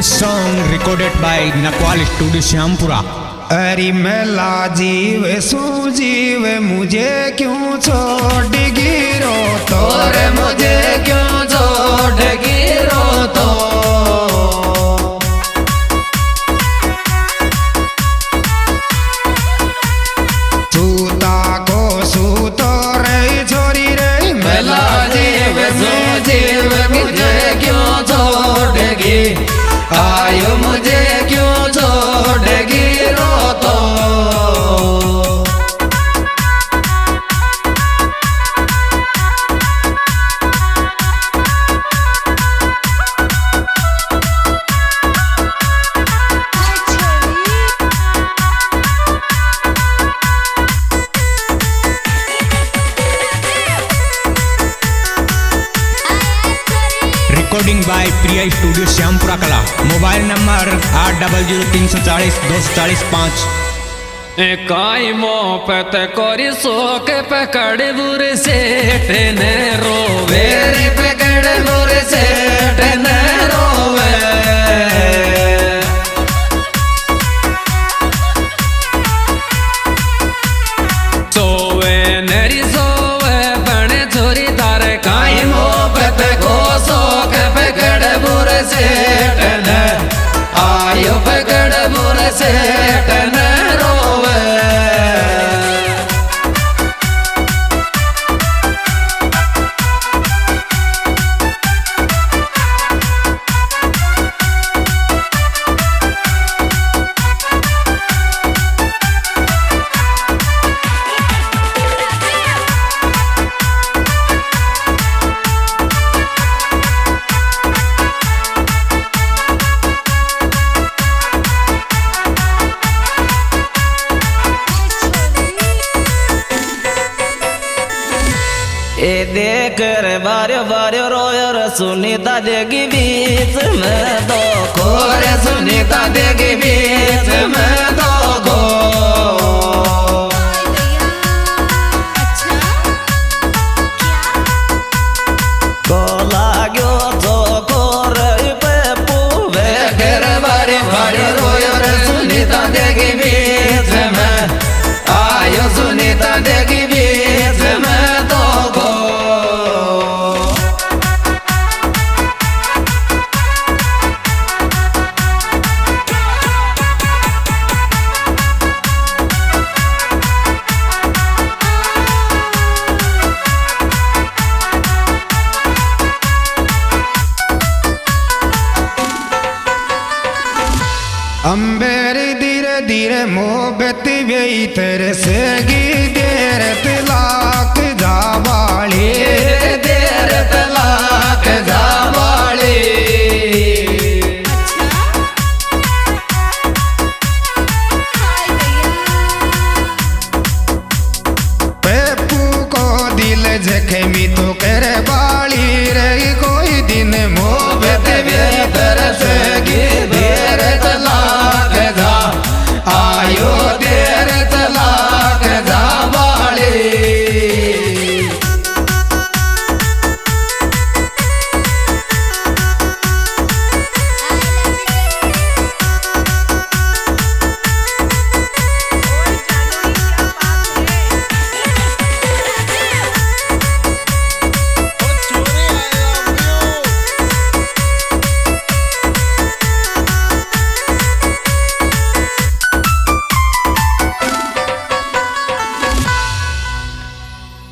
recorded by Nakwal Studio Syampura. अरे मेला जीव सू जीव मुझे क्यों छोड़ गिरो और मुझे क्यों छोड़ गिरो Recording by Priya studio Shyampura Kala mobile number आठ डबल ज़ीरो तीन सौ चालीस दो सौ चालीस पाँच काई मोपत कोरी सोक पकड़ बुर से रोवे ए देख रे बार्यो बार्यो रोयो रे सुनीता देगी बीच में दो और सुनीता देगी बीच में दो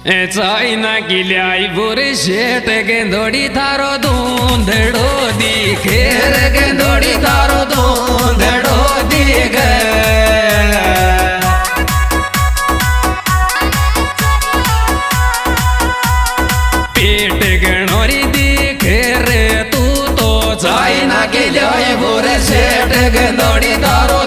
চাই না গিলাই বুড়ি সেটে গেঁদড়ি তারো দুন ধেড়ো দিকে গেঁদড়ি তারো দুন ধেড়ো দিকে পেট গেঁড়ি দিকে রে তু তো চাই না গিলাই বুড়ি সেটে গেঁদড়ি তারো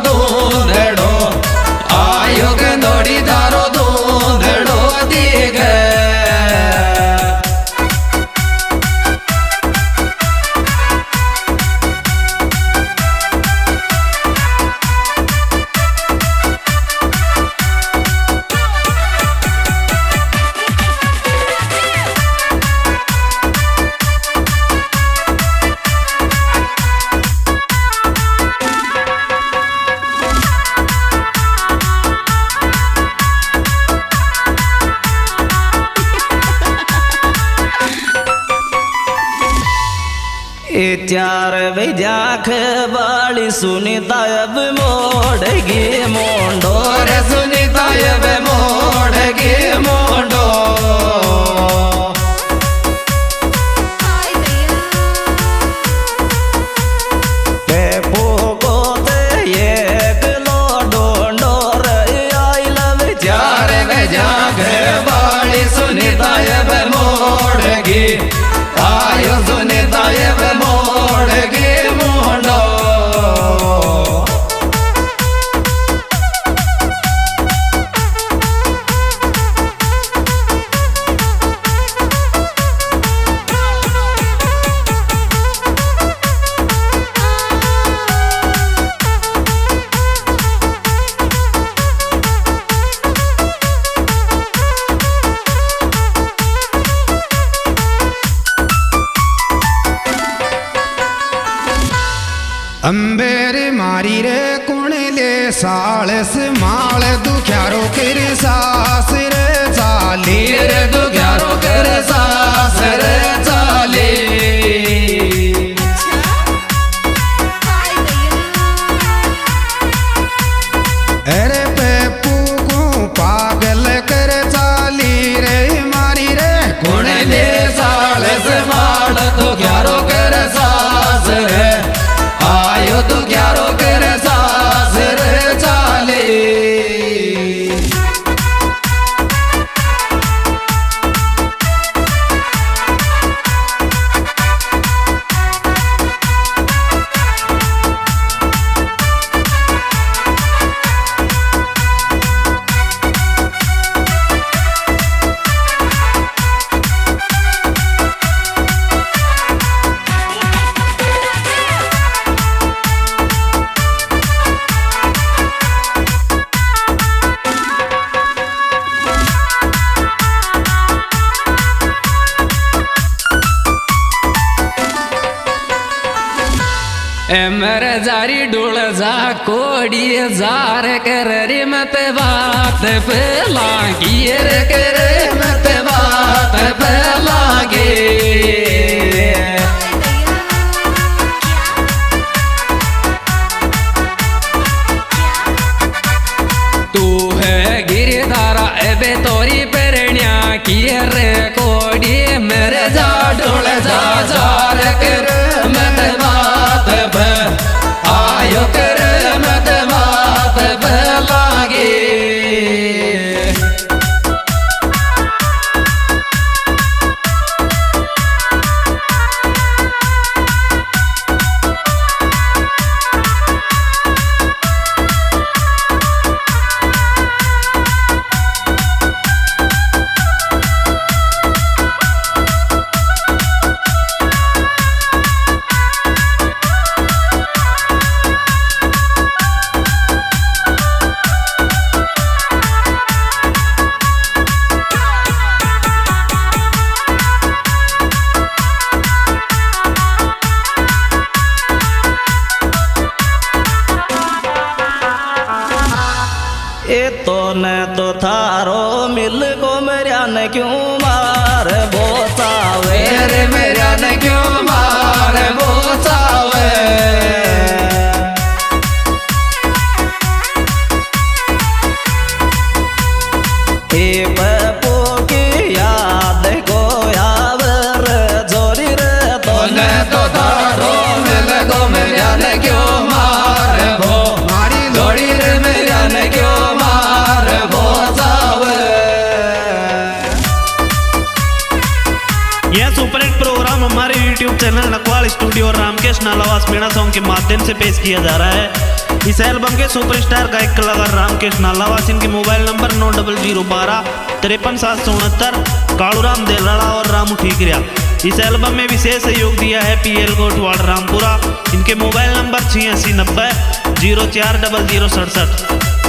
चार बजाख बाली सुनीता अब मोड़गी मोंडो। रे सुनीता अब मोड़गी मोंडो। पेपो को ते एक लोडो अंबेर मारी रे कुण ले सालस माल दुख्यारो कर सास रे साली रे दुख्यारो कर सास। एमर जारी डोळ जा, कोडी जार कर रे मत बात पे रे कर मत बात लागे। तू है गिरधारा एबे तोरी परण्या की रे, कोडी मेरे जा डोळ जा जार क्यों मार बोसावे। मेरे ने क्यों मार बोसावे? रामकेश नालावास मीणा सॉन्ग के माध्यम से पेश किया जा रहा है। इस एल्बम के सुपरस्टार गायक कलाकार रामकेश नालावास इनके मोबाइल नंबर नौ डबल ज़ीरो बारह, तिरपन सात सौ उनहत्तर, कालूराम देलड़ा और रामू ठीकरिया। इस एल्बम में विशेष सहयोग दिया है पी एल गोटवाड़ रामपुरा। इनके मोबाइल नंबर छियासी नब्बे, ज़ीरो चार डबल ज़ीरो सड़सठ।